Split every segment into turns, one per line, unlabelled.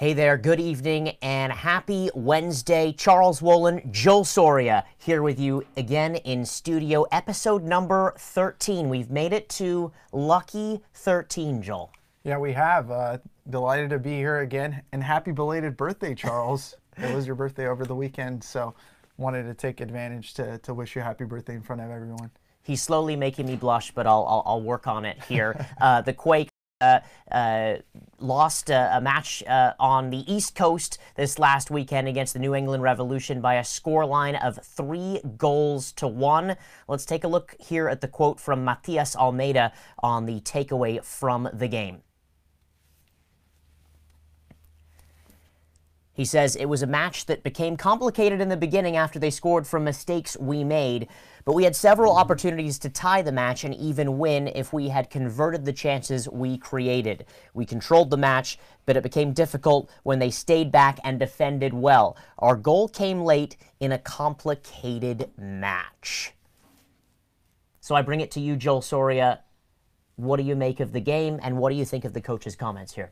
Hey there, good evening and happy Wednesday. Charles Wollin, Joel Soria here with you again in studio, episode number 13. We've made it to lucky 13, Joel.
Yeah, we have. Uh, delighted to be here again. And happy belated birthday, Charles. it was your birthday over the weekend, so wanted to take advantage to, to wish you a happy birthday in front of everyone.
He's slowly making me blush, but I'll, I'll, I'll work on it here. Uh, the Quake uh, uh, lost a, match uh, on the East Coast this last weekend against the New England Revolution by a scoreline of three goals to one. Let's take a look here at the quote from Matias Almeyda on the takeaway from the game. He says it was a match that became complicated in the beginning after they scored from mistakes we made, but we had several opportunities to tie the match and even win if we had converted the chances we created. We controlled the match, but it became difficult when they stayed back and defended well. Our goal came late in a complicated match. So I bring it to you, Joel Soria. What do you make of the game, and what do you think of the coach's comments here?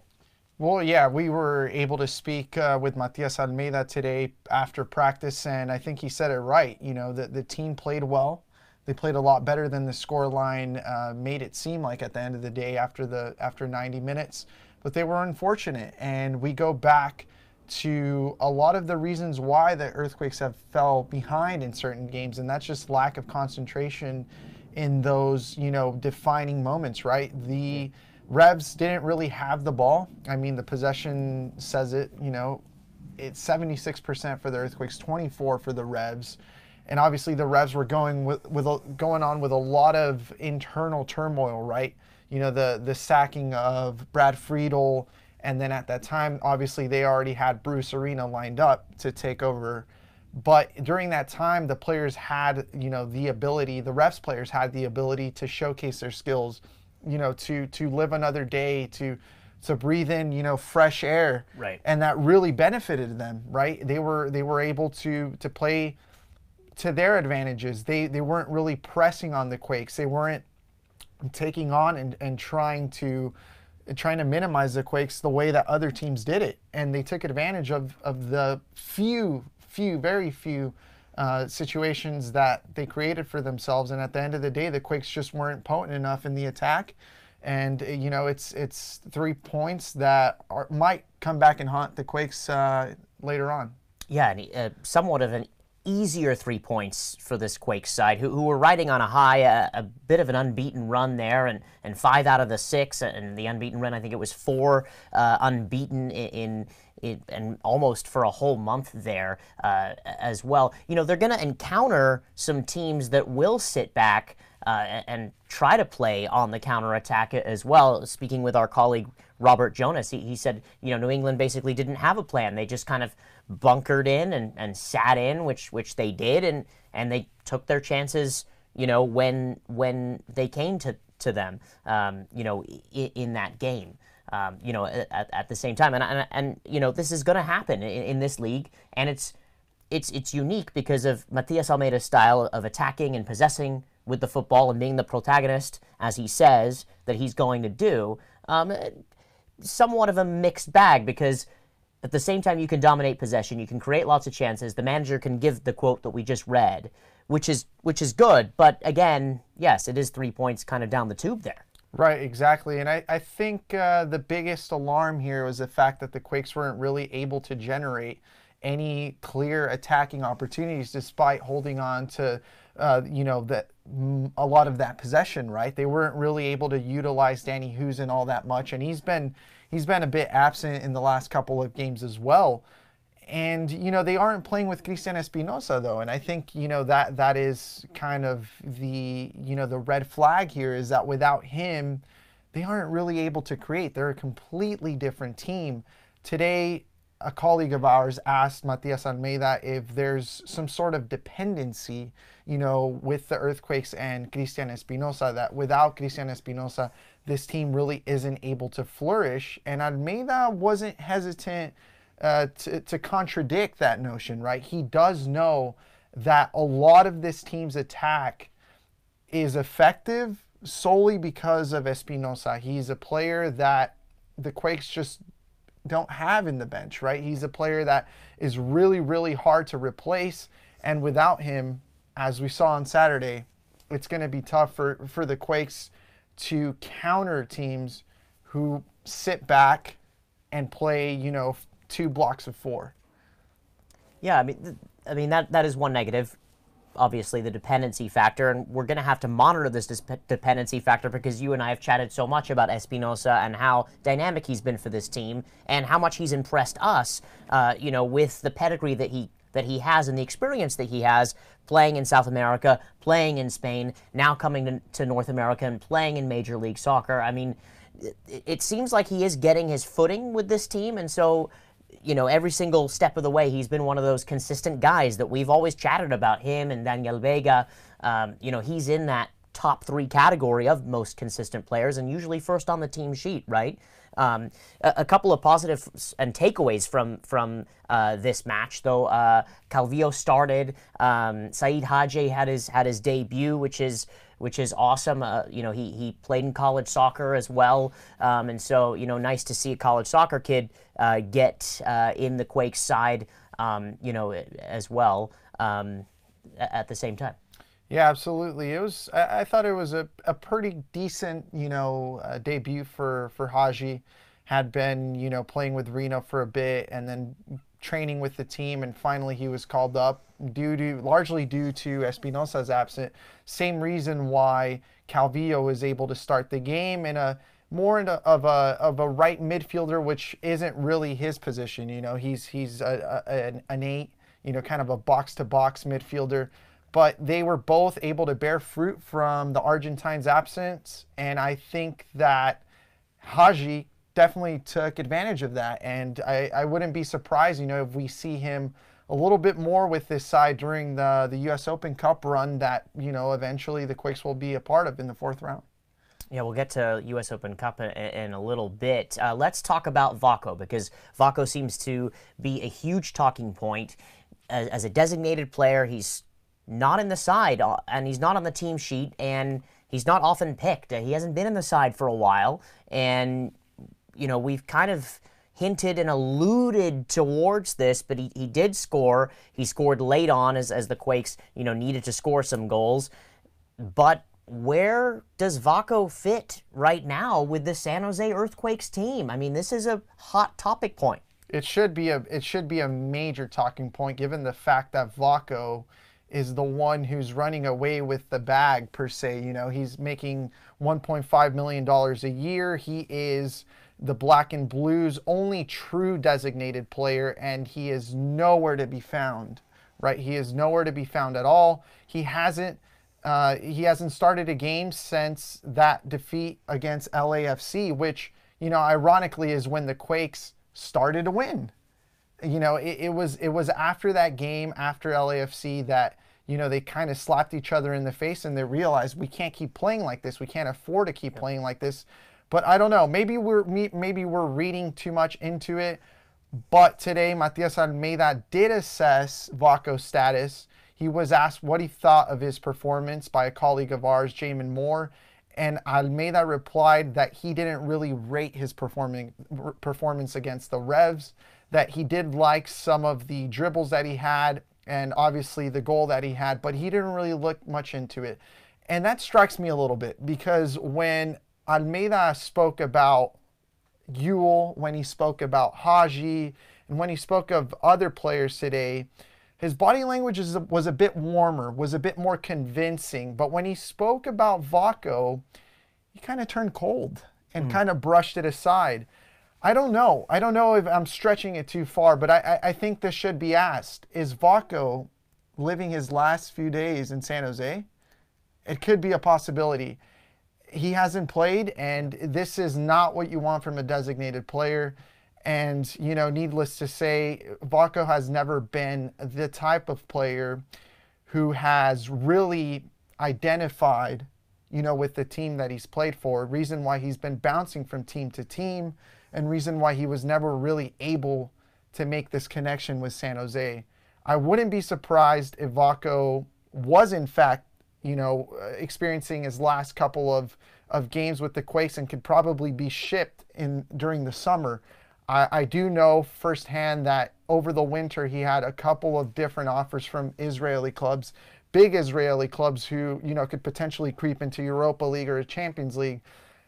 Well, yeah, we were able to speak uh, with Matias Almeyda today after practice, and I think he said it right. You know, the, the team played well. They played a lot better than the score line uh, made it seem like at the end of the day after the after 90 minutes. But they were unfortunate, and we go back to a lot of the reasons why the Earthquakes have fell behind in certain games, and that's just lack of concentration in those you know defining moments. Right, the Revs didn't really have the ball. I mean, the possession says it, you know, it's 76% for the Earthquakes, 24 for the Revs. And obviously the Revs were going with, with a, going on with a lot of internal turmoil, right? You know, the the sacking of Brad Friedel and then at that time obviously they already had Bruce Arena lined up to take over but during that time the players had you know the ability the refs players had the ability to showcase their skills you know, to to live another day, to to breathe in, you know, fresh air.
Right.
And that really benefited them, right? They were they were able to to play to their advantages. They they weren't really pressing on the Quakes. They weren't taking on and, and trying to trying to minimize the Quakes the way that other teams did it. And they took advantage of, of the few, few, very few uh, situations that they created for themselves. And at the end of the day, the Quakes just weren't potent enough in the attack. And uh, you know, it's it's three points that are, might come back and haunt the Quakes uh, later on.
Yeah, and, uh, somewhat of an easier three points for this Quakes side, who, who were riding on a high, uh, a bit of an unbeaten run there, and, and five out of the six, and the unbeaten run, I think it was four uh, unbeaten in, in it, and almost for a whole month there uh, as well. You know, they're going to encounter some teams that will sit back uh, and try to play on the counter attack as well. Speaking with our colleague Robert Jonas, he, he said, you know, New England basically didn't have a plan. They just kind of bunkered in and, and sat in, which which they did, and and they took their chances. You know, when when they came to to them, um, you know, in, in that game um, you know, at, at, the same time. And, and, and you know, this is going to happen in, in, this league, and it's it's it's unique because of Matias Almeyda's style of attacking and possessing with the football and being the protagonist, as he says that he's going to do. Um, somewhat of a mixed bag because at the same time you can dominate possession, you can create lots of chances. The manager can give the quote that we just read, which is which is good. But again, yes, it is three points kind of down the tube there.
Right, exactly. And I, I think uh, the biggest alarm here was the fact that the Quakes weren't really able to generate any clear attacking opportunities despite holding on to, uh, you know, that a lot of that possession, right? They weren't really able to utilize Danny Hoesen all that much. And he's been, he's been a bit absent in the last couple of games as well and you know they aren't playing with Cristian Espinoza though, and I think you know that that is kind of the you know the red flag here is that without him, they aren't really able to create. They're a completely different team. Today, a colleague of ours asked Matias Almeyda if there's some sort of dependency, you know, with the earthquakes and Cristian Espinoza that without Cristian Espinoza, this team really isn't able to flourish. And Almeyda wasn't hesitant uh, to, to contradict that notion, right? He does know that a lot of this team's attack is effective solely because of Espinoza. He's a player that the Quakes just don't have in the bench, right? He's a player that is really, really hard to replace. And without him, as we saw on Saturday, it's going to be tough for, for the Quakes to counter teams who sit back and play, you know, two blocks of four.
Yeah, I mean, I mean that that is one negative. Obviously, the dependency factor, and we're going to have to monitor this dependency factor because you and I have chatted so much about Espinoza and how dynamic he's been for this team, and how much he's impressed us. Uh, you know, with the pedigree that he that he has and the experience that he has playing in South America, playing in Spain, now coming to, to North America and playing in Major League Soccer. I mean, it, it seems like he is getting his footing with this team, and so you know, every single step of the way, he's been one of those consistent guys that we've always chatted about him and Daniel Vega. Um, you know, he's in that top three category of most consistent players and usually first on the team sheet, right? Um, a, a, couple of positives and takeaways from from uh, this match, though. Uh, Calvillo started. Um, Siad Haji had his had his debut, which is which is awesome. Uh, you know, he, he played in college soccer as well. Um, and so, you know, nice to see a college soccer kid uh, get uh, in the Quakes side, um, you know, as well um, at the same time.
Yeah, absolutely. It was. I, I thought it was a, a pretty decent, you know, uh, debut for for Haji. Had been, you know, playing with Reno for a bit, and then training with the team, and finally he was called up due to largely due to Espinoza's absent. Same reason why Calvillo was able to start the game in a more a, of a of a right midfielder, which isn't really his position. You know, he's he's a, a, an, an eight, you know, kind of a box to box midfielder. But they were both able to bear fruit from the Argentines' absence, and I think that Haji definitely took advantage of that. And I, I wouldn't be surprised, you know, if we see him a little bit more with this side during the, the U.S. Open Cup run that, you know, eventually the Quakes will be a part of in the fourth round.
Yeah, we'll get to U.S. Open Cup in, in a little bit. Uh, let's talk about Vako because Vako seems to be a huge talking point. As, as, a designated player, he's not in the side uh, and he's not on the team sheet and he's not often picked. He hasn't been in the side for a while. And, you know, we've kind of hinted and alluded towards this, but he, he did score. He scored late on as, as the Quakes, you know, needed to score some goals. But where does Vako fit right now with the San Jose Earthquakes team? I mean, this is a hot topic point.
It should be a it should be a major talking point given the fact that Vako is the one who's running away with the bag per se. You know, he's making 1.5 million dollars a year. He is the black and blues only true designated player, and he is nowhere to be found. Right, he is nowhere to be found at all. He hasn't. Uh, he hasn't started a game since that defeat against LAFC, which you know, ironically, is when the Quakes started to win. You know, it, it was it was after that game, after LAFC, that you know they kind of slapped each other in the face and they realized we can't keep playing like this. We can't afford to keep playing like this. But I don't know. Maybe we're maybe we're reading too much into it. But today, Matias Almeyda did assess Vako's status. He was asked what he thought of his performance by a colleague of ours, Jamin Moore, and Almeyda replied that he didn't really rate his performing performance against the Revs. That he did like some of the dribbles that he had, and obviously the goal that he had, but he didn't really look much into it. And that strikes me a little bit because when Almeyda spoke about Yueill, when he spoke about Haji, and when he spoke of other players today, his body language is, was a bit warmer, was a bit more convincing. But when he spoke about Vako, he kind of turned cold and mm. kind of brushed it aside. I don't know. I don't know if I'm stretching it too far, but I, I, I think this should be asked. Is Vako living his last few days in San Jose? It could be a possibility he hasn't played, and this is not what you want from a designated player. And, you know, needless to say, Vako has never been the type of player who has really identified, you know, with the team that he's played for. Reason why he's been bouncing from team to team, and reason why he was never really able to make this connection with San Jose. I wouldn't be surprised if Vako was, in fact, you know, uh, experiencing his last couple of, of games with the Quakes and could probably be shipped in during the summer. I, I do know firsthand that over the winter he had a couple of different offers from Israeli clubs, big Israeli clubs who you know could potentially creep into Europa League or a Champions League.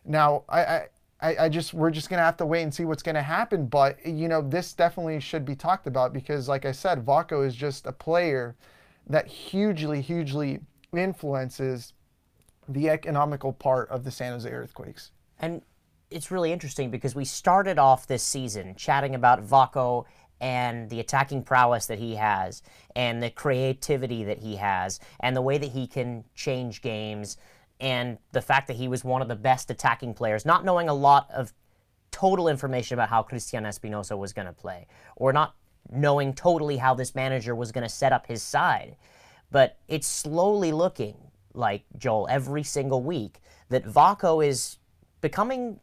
Now I, I I, just we're just gonna have to wait and see what's gonna happen. But you know, this definitely should be talked about because, like I said, Vako is just a player that hugely, hugely influences the economical part of the San Jose Earthquakes.
And it's really interesting because we started off this season chatting about Vako and the attacking prowess that he has and the creativity that he has and the way that he can change games and the fact that he was one of the best attacking players, not knowing a lot of total information about how Cristian Espinoza was going to play, or not knowing totally how this manager was going to set up his side. But it's slowly looking like, Joel, every single week, that Vako is becoming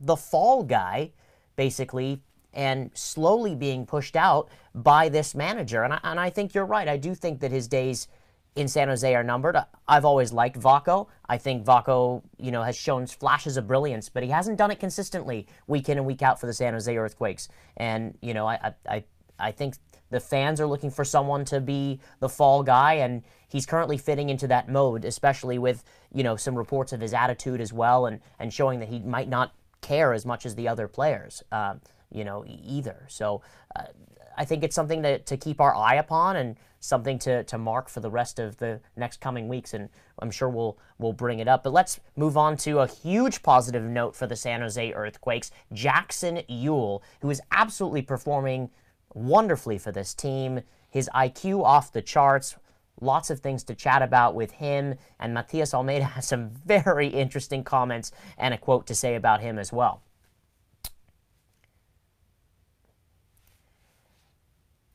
the fall guy, basically, and slowly being pushed out by this manager. And I, and I think you're right. I do think that his days in San Jose are numbered. I've always liked Vako. I think Vako, you know, has shown flashes of brilliance, but he hasn't done it consistently week in and week out for the San Jose Earthquakes. And you know, I I I think the fans are looking for someone to be the fall guy, and he's currently fitting into that mode, especially with you know some reports of his attitude as well, and and showing that he might not care as much as the other players, uh, you know, either. So. Uh, I think it's something to, to keep our eye upon and something to, to mark for the rest of the next coming weeks, and I'm sure we'll we'll bring it up. But let's move on to a huge positive note for the San Jose Earthquakes. Jackson Yueill, who is absolutely performing wonderfully for this team. His IQ off the charts. Lots of things to chat about with him, and Matias Almeyda has some very interesting comments and a quote to say about him as well.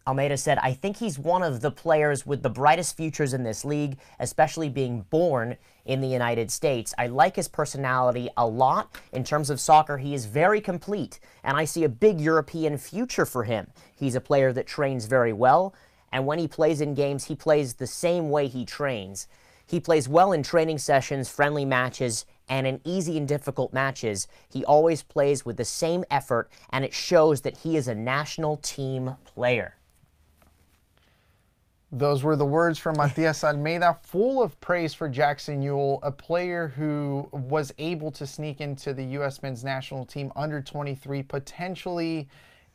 Almeyda said, I think he's one of the players with the brightest futures in this league, especially being born in the United States. I like his personality a lot. In terms of soccer, he is very complete, and I see a big European future for him. He's a player that trains very well, and when he plays in games, he plays the same way he trains. He plays well in training sessions, friendly matches, and in easy and difficult matches. He always plays with the same effort, and it shows that he is a national team player.
Those were the words from Matias Almeyda, full of praise for Jackson Yueill, a player who was able to sneak into the U.S. men's national team under 23, potentially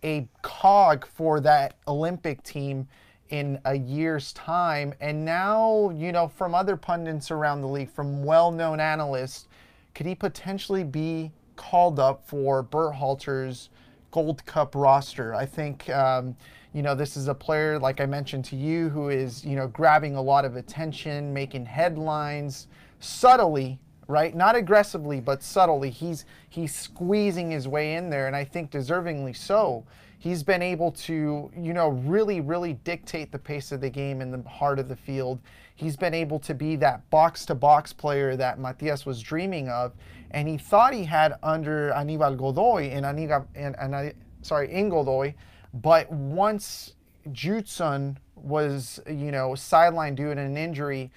a cog for that Olympic team in a year's time. And now, you know, from other pundits around the league, from well known analysts, could he potentially be called up for Berhalter's Gold Cup roster? I think. Um, you know, this is a player, like I mentioned to you, who is, you know, grabbing a lot of attention, making headlines subtly, right? Not aggressively, but subtly. He's he's squeezing his way in there, and I think deservingly so. He's been able to, you know, really, really dictate the pace of the game in the heart of the field. He's been able to be that box to box player that Matias was dreaming of, and he thought he had under Anibal Godoy and Aniga and, and sorry, in Godoy but once Judson was, you know, sidelined due to an injury,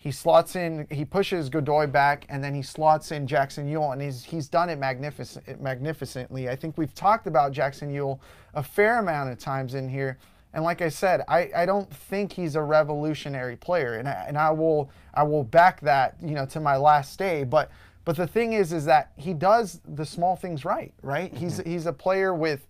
he slots in, he pushes Godoy back, and then he slots in Jackson Yueill, and he's he's done it magnificent, magnificently. I think we've talked about Jackson Yueill a fair amount of times in here, and like I said, I, I don't think he's a revolutionary player, and I, and I will I will back that you know to my last day, but. But the thing is, is that he does the small things right, right? Mm-hmm. He's he's a player with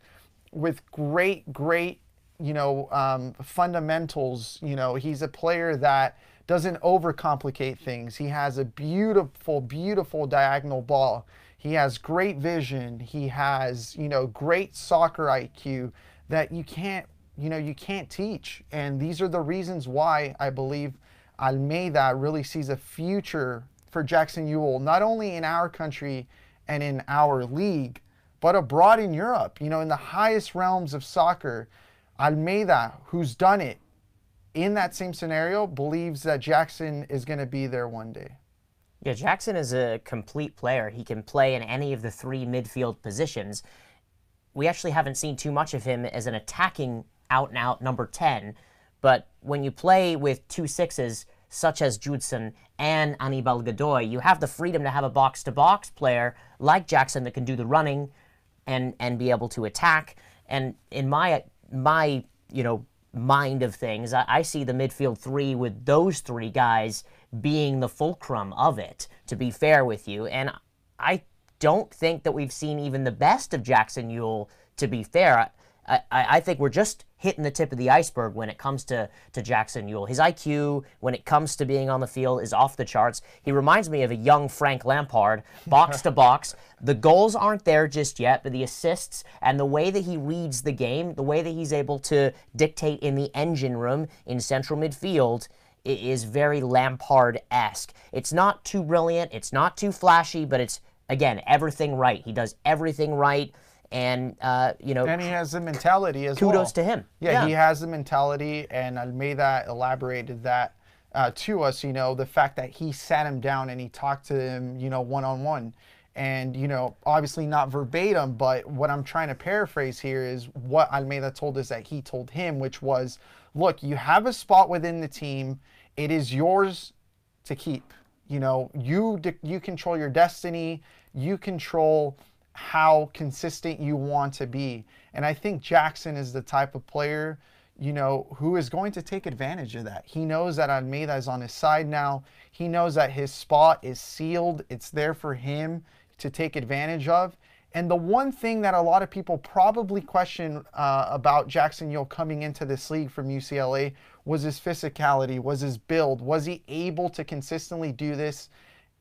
with great, great, you know, um, fundamentals. You know, he's a player that doesn't overcomplicate things. He has a beautiful, beautiful diagonal ball. He has great vision. He has, you know, great soccer IQ that you can't, you know, you can't teach. And these are the reasons why I believe Almeyda really sees a future for Jackson Yueill, not only in our country and in our league, but abroad in Europe, you know, in the highest realms of soccer, Almeyda, who's done it in that same scenario, believes that Jackson is going to be there one day.
Yeah, Jackson is a complete player. He can play in any of the three midfield positions. We actually haven't seen too much of him as an attacking out and out number 10, but when you play with two sixes, such as Judson and Anibal Godoy, you have the freedom to have a box to box player like Jackson that can do the running, and and be able to attack. And in my my you know mind of things, I, I see the midfield three with those three guys being the fulcrum of it. To be fair with you, and I don't think that we've seen even the best of Jackson Yueill. To be fair, I, I think we're just hitting the tip of the iceberg when it comes to, to Jackson Yueill. His IQ, when it comes to being on the field, is off the charts. He reminds me of a young Frank Lampard, box to box. The goals aren't there just yet, but the assists and the way that he reads the game, the way that he's able to dictate in the engine room in central midfield, is very Lampard esque. It's not too brilliant, it's not too flashy, but it's, again, everything right. He does everything right and uh, you know,
and he has the mentality as well kudos
to him.
Yeah,
yeah,
he has the mentality, and Almeyda elaborated that uh, to us. You know, the fact that he sat him down and he talked to him, you know, one on one, and you know, obviously not verbatim, but what I'm trying to paraphrase here is what Almeyda told us that he told him, which was, look, you have a spot within the team. It is yours to keep. You know, you you control your destiny. You control how consistent you want to be. And I think Jackson is the type of player, you know, who is going to take advantage of that. He knows that Almeyda is on his side now. He knows that his spot is sealed. It's there for him to take advantage of. And the one thing that a lot of people probably question uh, about Jackson Yueill coming into this league from UCLA was his physicality, was his build. Was he able to consistently do this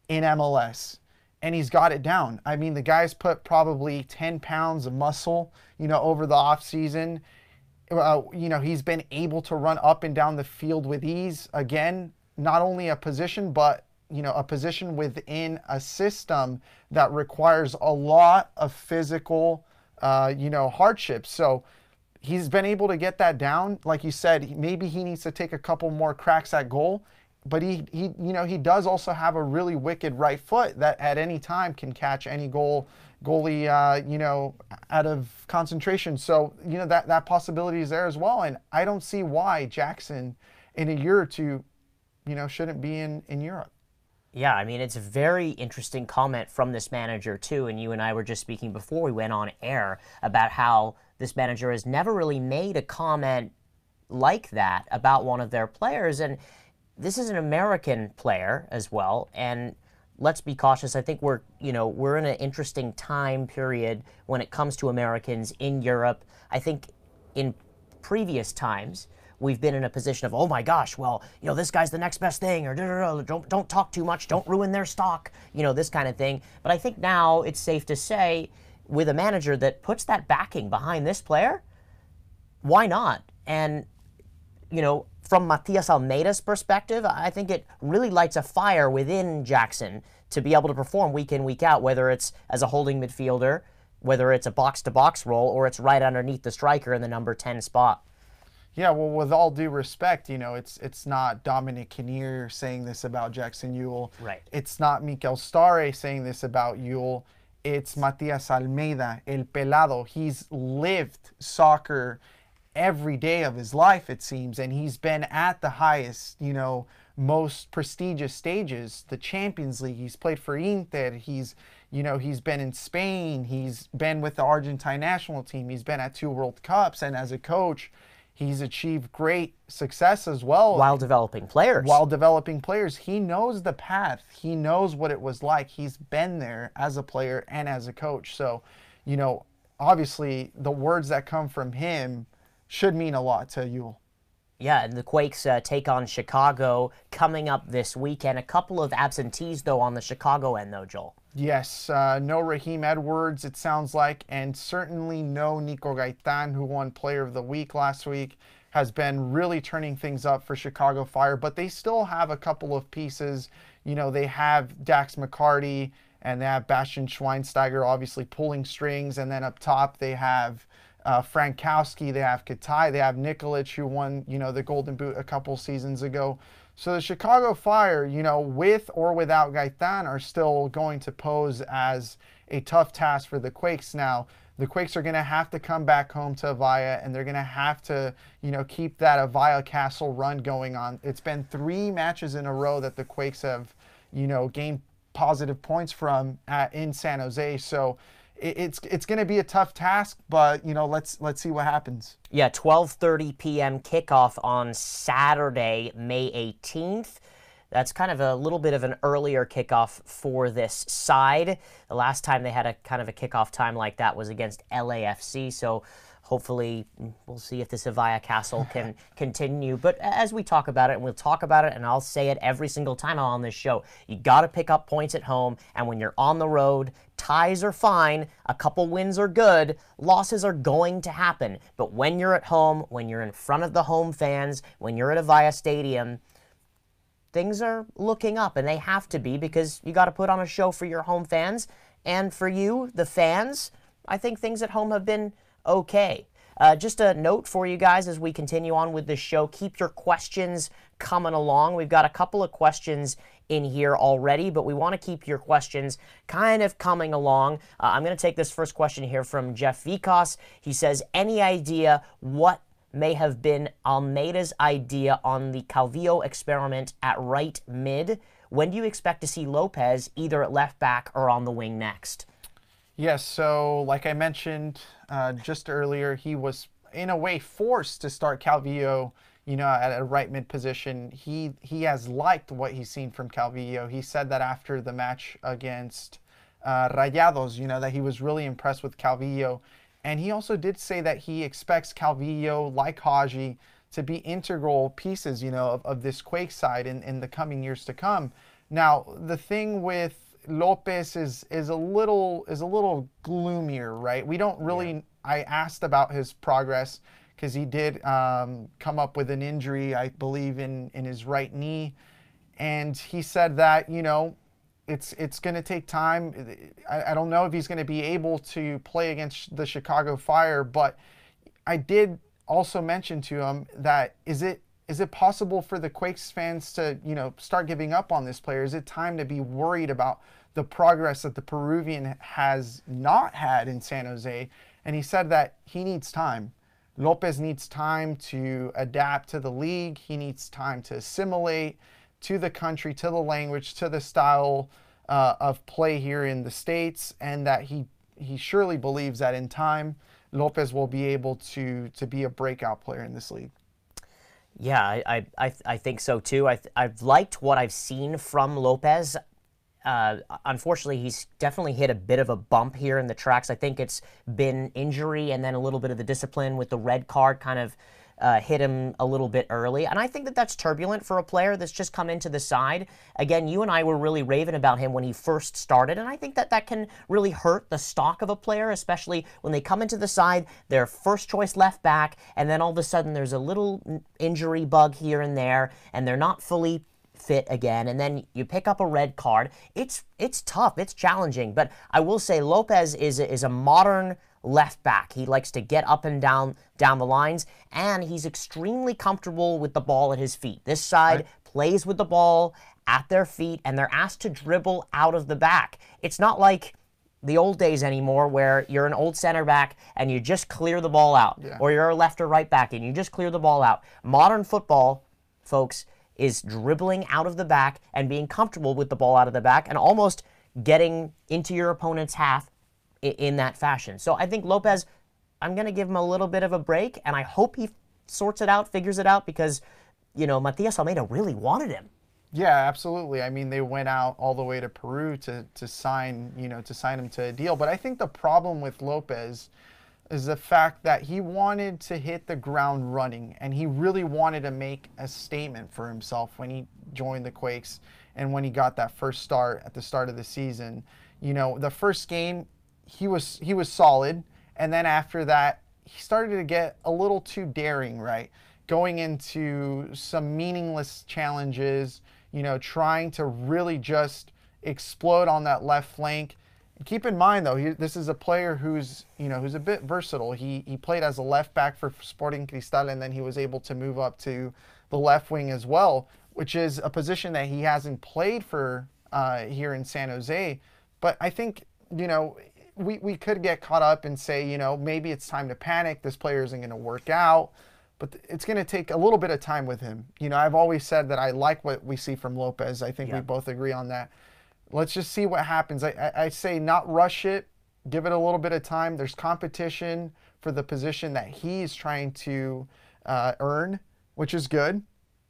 in MLS? And he's got it down. I mean, the guy's put probably 10 pounds of muscle, you know, over the off season. Uh, you know, he's been able to run up and down the field with ease. Again, not only a position, but you know, a position within a system that requires a lot of physical, uh, you know, hardships. So he's been able to get that down. Like you said, maybe he needs to take a couple more cracks at goal but he, he, you know, he does also have a really wicked right foot that at any time can catch any goal goalie, uh, you know, out of concentration. So you know that that possibility is there as well. And I don't see why Jackson, in a year or two, you know, shouldn't be in in Europe.
Yeah, I mean, it's a very interesting comment from this manager, too. And you and I were just speaking before we went on air about how this manager has never really made a comment like that about one of their players. And this is an American player as well, and let's be cautious. I think we're, you know, we're in an interesting time period when it comes to Americans in Europe. I think in previous times we've been in a position of, oh my gosh, well, you know, this guy's the next best thing, or don't don't talk too much, don't ruin their stock, you know, this kind of thing. But I think now it's safe to say, with a manager that puts that backing behind this player, why not? And you know, from Matias Almeyda's perspective, I think it really lights a fire within Jackson to be able to perform week in, week out, whether it's as a holding midfielder, whether it's a box to box role, or it's right underneath the striker in the number 10 spot.
Yeah, well, with all due respect, you know, it's it's not Dominic Kinnear saying this about Jackson Yueill.
Right.
It's not Mikael Stahre saying this about Yueill. It's Matias Almeida, El Pelado. He's lived soccer every day of his life, it seems. And he's been at the highest, you know, most prestigious stages, the Champions League. He's played for Inter. He's, you know, he's been in Spain. He's been with the Argentine national team. He's been at two World Cups. And as a coach, he's achieved great success as well.
While developing players.
While developing players. He knows the path. He knows what it was like. He's been there as a player and as a coach. So, you know, obviously the words that come from him should mean a lot to Yueill.
Yeah, and the Quakes uh, take on Chicago coming up this weekend. A couple of absentees, though, on the Chicago end, though, Joel.
Yes, uh, no Raheem Edwards, it sounds like, and certainly no Nico Gaitan, who won Player of the Week last week, has been really turning things up for Chicago Fire, but they still have a couple of pieces. You know, they have Dax McCarty and they have Bastian Schweinsteiger obviously pulling strings, and then up top they have uh, Frankowski, they have Katai, they have Nikolic, who won, you know, the Golden Boot a couple seasons ago. So the Chicago Fire, you know, with or without Gaitan, are still going to pose as a tough task for the Quakes. Now, the Quakes are going to have to come back home to Avaya, and they're going to have to, you know, keep that Avaya Castle run going on. It's been three matches in a row that the Quakes have, you know, gained positive points from at, in San Jose. So it's it's going to be a tough task, but you know, let's let's see what happens.
Yeah, 12:30 p.m. kickoff on Saturday, May 18th. That's kind of a little bit of an earlier kickoff for this side. The last time they had a kind of a kickoff time like that was against LAFC, so hopefully we'll see if this Avaya Castle can continue. But as we talk about it, and we'll talk about it, and I'll say it every single time on this show, you got to pick up points at home. And when you're on the road, ties are fine, a couple wins are good, losses are going to happen. But when you're at home, when you're in front of the home fans, when you're at Avaya Stadium, things are looking up, and they have to be because you got to put on a show for your home fans. And for you, the fans, I think things at home have been okay. Uh, just a note for you guys as we continue on with this show keep your questions coming along. We've got a couple of questions in here already, but we want to keep your questions kind of coming along. Uh, I'm going to take this first question here from Jeff Vikos. He says, Any idea what may have been Almeyda's idea on the Calvillo experiment at right mid? When do you expect to see Lopez either at left back or on the wing next?
Yes, so like I mentioned uh, just earlier, he was in a way forced to start Calvillo, you know, at a right mid position. He he has liked what he's seen from Calvillo. He said that after the match against uh, Rayados, you know, that he was really impressed with Calvillo. And he also did say that he expects Calvillo, like Haji, to be integral pieces, you know, of, of this Quake side in, in the coming years to come. Now, the thing with Lopez is is a little is a little gloomier, right? We don't really. Yeah. I asked about his progress because he did um, come up with an injury, I believe, in in his right knee, and he said that you know it's it's going to take time. I, I don't know if he's going to be able to play against the Chicago Fire, but I did also mention to him that is it is it possible for the Quakes fans to, you know, start giving up on this player? Is it time to be worried about the progress that the Peruvian has not had in San Jose? And he said that he needs time. Lopez needs time to adapt to the league. He needs time to assimilate to the country, to the language, to the style uh, of play here in the States, and that he, he surely believes that in time, Lopez will be able to, to be a breakout player in this league.
Yeah, I, I, I think so too. I, I've liked what I've seen from Lopez. Uh, unfortunately, he's definitely hit a bit of a bump here in the tracks. I think it's been injury and then a little bit of the discipline with the red card kind of uh, hit him a little bit early. And I think that that's turbulent for a player that's just come into the side. Again, you and I were really raving about him when he first started, and I think that that can really hurt the stock of a player, especially when they come into the side, their first choice left back, and then all of a sudden there's a little injury bug here and there, and they're not fully fit again and then you pick up a red card it's it's tough it's challenging but i will say lopez is is a modern left back. He likes to get up and down down the lines, and he's extremely comfortable with the ball at his feet. This side right. plays with the ball at their feet, and they're asked to dribble out of the back. It's not like the old days anymore where you're an old center back and you just clear the ball out, yeah. or you're a left or right back and you just clear the ball out. Modern football, folks, is dribbling out of the back and being comfortable with the ball out of the back and almost getting into your opponent's half in that fashion. So I think Lopez, I'm going to give him a little bit of a break, and I hope he sorts it out, figures it out, because, you know, Matias Almeyda really wanted him.
Yeah, absolutely. I mean, they went out all the way to Peru to, to sign, you know, to sign him to a deal. But I think the problem with Lopez is the fact that he wanted to hit the ground running and he really wanted to make a statement for himself when he joined the Quakes and when he got that first start at the start of the season. You know, the first game he was he was solid, and then after that he started to get a little too daring, right? Going into some meaningless challenges, you know, trying to really just explode on that left flank. Keep in mind though, he, this is a player who's you know who's a bit versatile. He he played as a left back for Sporting Cristal, and then he was able to move up to the left wing as well, which is a position that he hasn't played for uh, here in San Jose. But I think you know we, we could get caught up and say, you know, maybe it's time to panic. This player isn't going to work out. But it's going to take a little bit of time with him. You know, I've always said that I like what we see from Lopez. I think yeah. we both agree on that. Let's just see what happens. I, I, I say not rush it, give it a little bit of time. There's competition for the position that he's trying to uh, earn, which is good,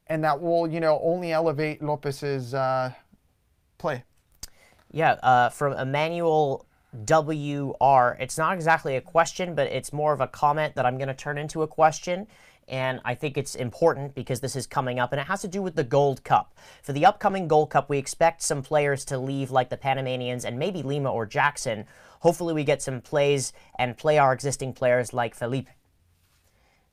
and that will you know only elevate Lopez's uh, play.
Yeah, uh, from Emmanuel WR, it's not exactly a question, but it's more of a comment that I'm going to turn into a question. And I think it's important because this is coming up, and it has to do with the Gold Cup. For the upcoming Gold Cup, we expect some players to leave, like the Panamanians and maybe Lima or Jackson. Hopefully, we get some plays and play our existing players like Felipe.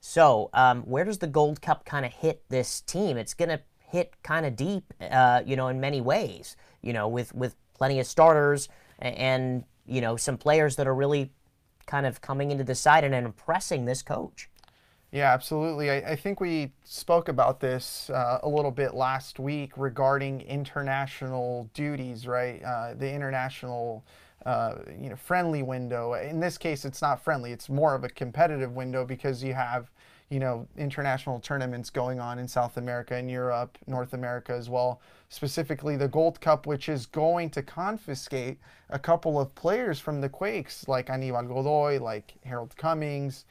So, um, where does the Gold Cup kind of hit this team? It's going to hit kind of deep, uh, you know, in many ways. You know, with with plenty of starters and you know some players that are really kind of coming into the side and impressing this coach.
Yeah, absolutely. I, I think we spoke about this uh, a little bit last week regarding international duties, right? Uh, the international, uh, you know, friendly window. In this case, it's not friendly. It's more of a competitive window because you have you know, international tournaments going on in South America and Europe, North America as well. Specifically, the Gold Cup, which is going to confiscate a couple of players from the Quakes, like Anibal Godoy, like Harold Cummings.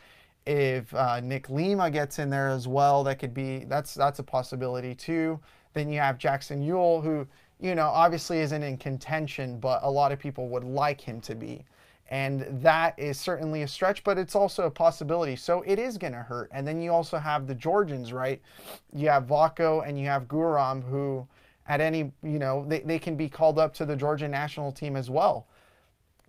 If uh, Nick Lima gets in there as well, that could be that's that's a possibility too. Then you have Jackson Yueill, who you know obviously isn't in contention, but a lot of people would like him to be. And that is certainly a stretch, but it's also a possibility. So it is going to hurt. And then you also have the Georgians, right? You have Vako and you have Guram, who at any, you know, they, they can be called up to the Georgian national team as well.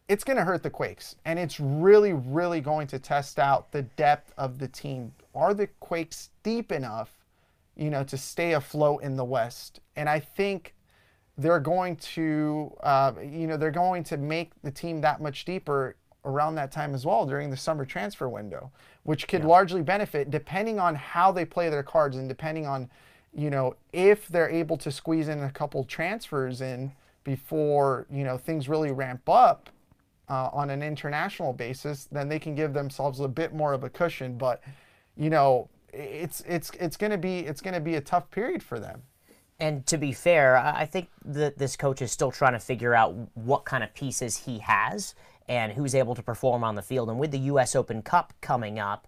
It's going to hurt the Quakes. And it's really, really going to test out the depth of the team. Are the Quakes deep enough, you know, to stay afloat in the West? And I think they're going to, uh, you know, they're going to make the team that much deeper around that time as well during the summer transfer window, which could yeah. largely benefit depending on how they play their cards and depending on, you know, if they're able to squeeze in a couple transfers in before you know things really ramp up uh, on an international basis, then they can give themselves a bit more of a cushion. But you know, it's it's it's going to be it's going to be a tough period for them.
And to be fair, I think that this coach is still trying to figure out what kind of pieces he has and who's able to perform on the field. And with the U.S. Open Cup coming up,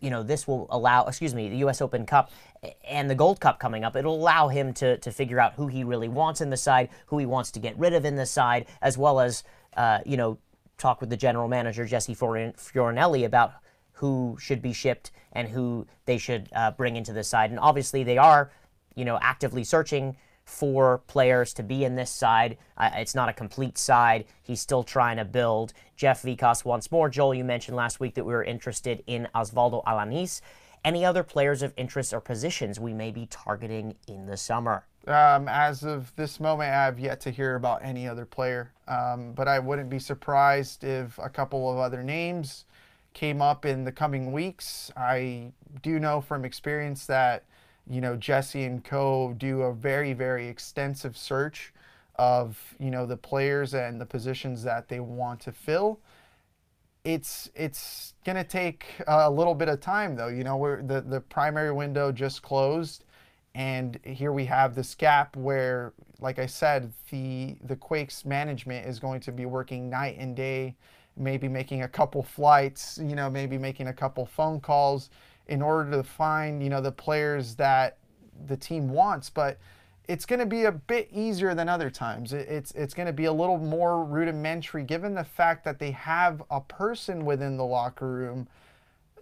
you know, this will allow, excuse me, the U.S. Open Cup and the Gold Cup coming up, it'll allow him to, to figure out who he really wants in the side, who he wants to get rid of in the side, as well as, uh, you know, talk with the general manager, Jesse Fioranelli, about who should be shipped and who they should uh, bring into the side. And obviously, they are you know, actively searching for players to be in this side. Uh, it's not a complete side. He's still trying to build. Jeff Vikas once more. Joel, you mentioned last week that we were interested in Osvaldo Alanis. Any other players of interest or positions we may be targeting in the summer?
Um, as of this moment, I have yet to hear about any other player. Um, but I wouldn't be surprised if a couple of other names came up in the coming weeks. I do know from experience that you know, Jesse and Co do a very, very extensive search of, you know, the players and the positions that they want to fill. It's it's gonna take a little bit of time though. You know, where the the primary window just closed, and here we have this gap where, like I said, the the Quakes management is going to be working night and day, maybe making a couple flights, you know, maybe making a couple phone calls in order to find you know the players that the team wants, but it's going to be a bit easier than other times. It's it's going to be a little more rudimentary, given the fact that they have a person within the locker room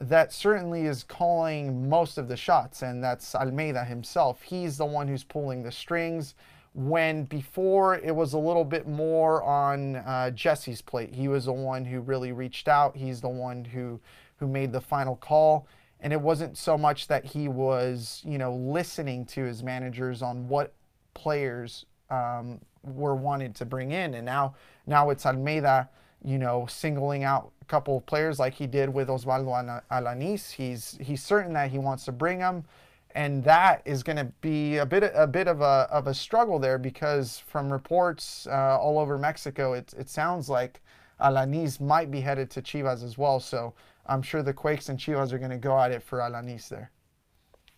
that certainly is calling most of the shots, and that's Almeyda himself. He's the one who's pulling the strings. When before it was a little bit more on uh, Jesse's plate, he was the one who really reached out. He's the one who who made the final call and it wasn't so much that he was, you know, listening to his managers on what players um, were wanted to bring in, and now now it's Almeyda you know, singling out couple of players like he did with Osvaldo Alanis. He's he's certain that he wants to bring them, and that is going to be a bit a bit of a of a struggle there because from reports uh, all over Mexico, it it sounds like Alanis might be headed to Chivas as well. So I'm sure the Quakes and Chivas are going to go at it for Alanis there.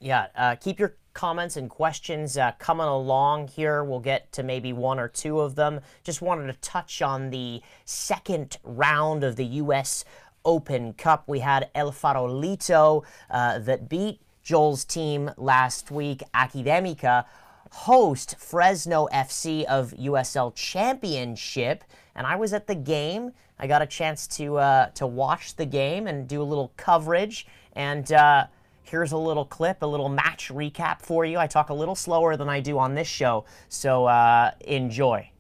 Yeah, uh, keep your comments and questions uh, coming along here. We'll get to maybe one or two of them. Just wanted to touch on the second round of the U.S. Open Cup. We had El Farolito uh, that beat Joel's team last week, Academica, host Fresno FC of USL Championship. And I was at the game. I got a chance to uh, to watch the game and do a little coverage. And uh, here's a little clip, a little match recap for you. I talk a little slower than I do on this show, so uh, enjoy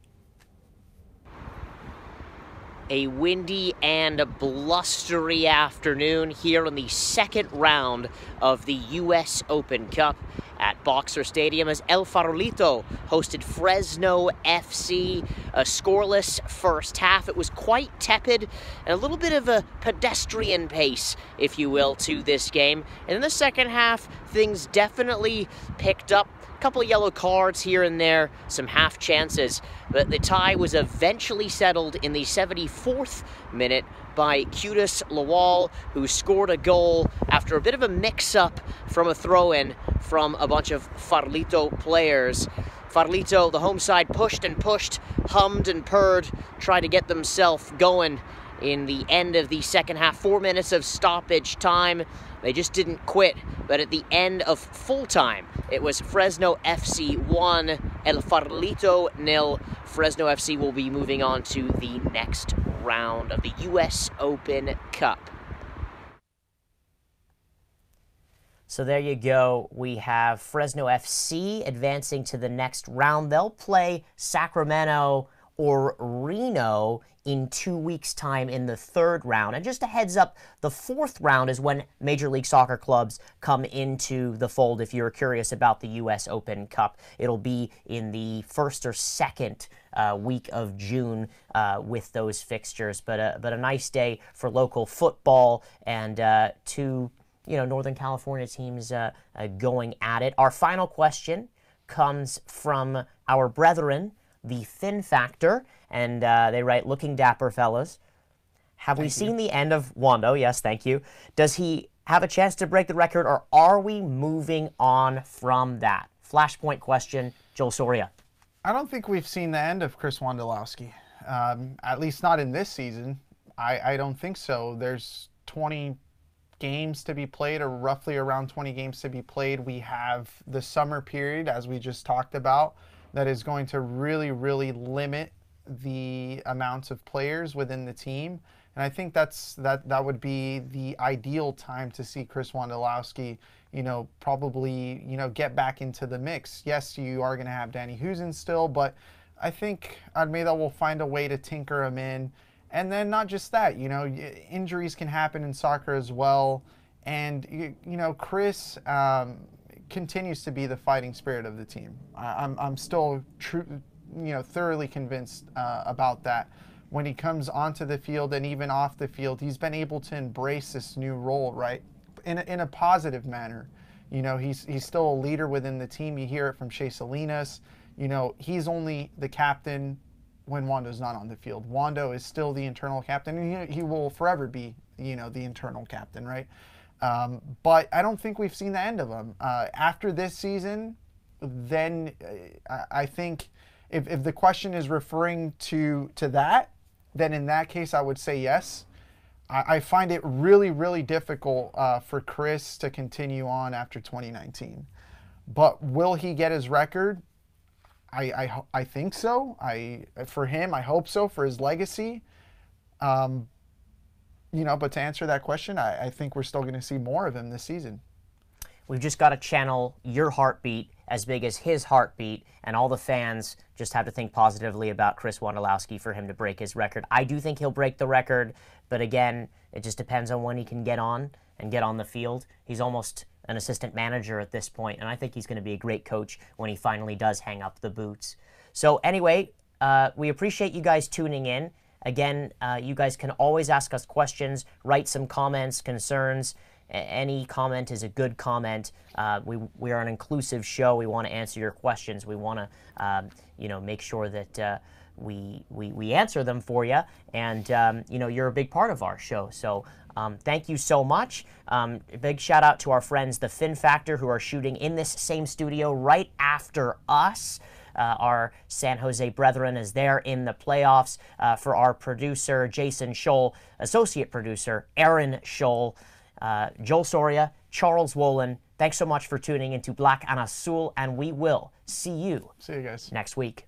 a windy and blustery afternoon here in the second round of the U.S. Open Cup at Boxer Stadium as El Farolito hosted Fresno FC. A scoreless first half. It was quite tepid and a little bit of a pedestrian pace, if you will, to this game. And in the second half, things definitely picked up couple of yellow cards here and there, some half chances, but the tie was eventually settled in the 74th minute by Cutis Lawal, who scored a goal after a bit of a mix-up from a throw-in from a bunch of Farolito players. Farolito, the home side, pushed and pushed, hummed and purred, tried to get themselves going in the end of the second half. Four minutes of stoppage time. They just didn't quit. But at the end of full time, it was Fresno FC 1, El Farolito nil. Fresno FC will be moving on to the next round of the U.S. Open Cup. So there you go. We have Fresno FC advancing to the next round. They'll play Sacramento or Reno in two weeks' time in the third round. And just a heads up, the fourth round is when Major League Soccer clubs come into the fold. If you're curious about the U.S. Open Cup, it'll be in the first or second uh, week of June uh, with those fixtures. But a, but a nice day for local football and uh, two you know Northern California teams uh, uh, going at it. Our final question comes from our brethren the Fin Factor, and uh, they write, "Looking dapper, fellas. Have thank we seen the end of Wando? Yes, thank you. Does he have a chance to break the record, or are we moving on from that?" Flashpoint question, Joel Soria.
I don't think we've seen the end of Chris Wondolowski. Um, at least not in this season. I, I don't think so. There's 20 games to be played, or roughly around 20 games to be played. We have the summer period, as we just talked about that is going to really, really limit the amounts of players within the team. And I think that's that that would be the ideal time to see Chris Wondolowski, you know, probably, you know, get back into the mix. Yes, you are going to have Danny Hoesen still, but I think Almeyda will find a way to tinker him in. And then not just that, you know, injuries can happen in soccer as well. And, you, you know, Chris, um, continues to be the fighting spirit of the team. I, am I'm, I'm still true, you know, thoroughly convinced uh, about that. When he comes onto the field and even off the field, he's been able to embrace this new role, right, in a, in a positive manner. You know, he's he's still a leader within the team. You hear it from Shea Salinas. You know, he's only the captain when Wando's not on the field. Wando is still the internal captain, and he, he will forever be, you know, the internal captain, right? Um, but I don't think we've seen the end of him. Uh, after this season, then uh, I think if, if the question is referring to to that, then in that case I would say yes. I, I find it really really difficult uh, for Chris to continue on after 2019. But will he get his record? I, I, I think so. I for him I hope so for his legacy. Um, you know, but to answer that question, I, I think we're still going to see more of him this season.
We've just got to channel your heartbeat as big as his heartbeat, and all the fans just have to think positively about Chris Wondolowski for him to break his record. I do think he'll break the record, but again, it just depends on when he can get on and get on the field. He's almost an assistant manager at this point, and I think he's going to be a great coach when he finally does hang up the boots. So, anyway, uh, we appreciate you guys tuning in. Again, uh, you guys can always ask us questions, write some comments, concerns. Any comment is a good comment. Uh, we, we are an inclusive show. We want to answer your questions. We want to, um, you know, make sure that uh, we, we, we answer them for you. And, um, you know, you're a big part of our show. So Um, thank you so much. Um, big shout out to our friends, the Fin Factor, who are shooting in this same studio right after us. Uh, our San Jose brethren is there in the playoffs uh, for our producer, Jason Sholl, associate producer, Aaron Sholl, uh, Joel Soria, Charles Wollin. Thanks so much for tuning into Black and Azul, and we will see you
See you guys.
next week.